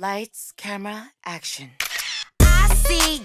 Lights, camera, action. I see